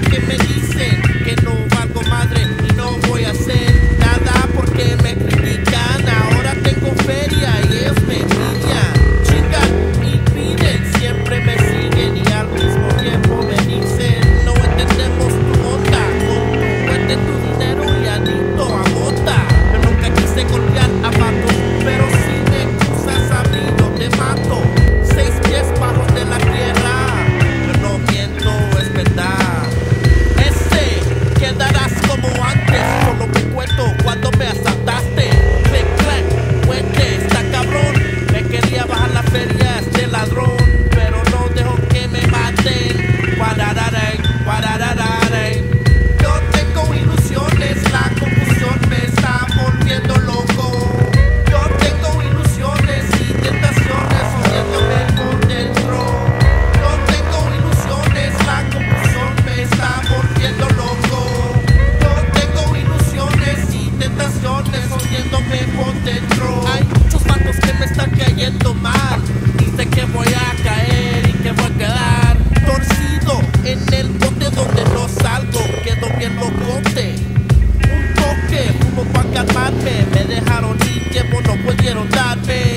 que me dicen que no valgo madre. No pudieron darme.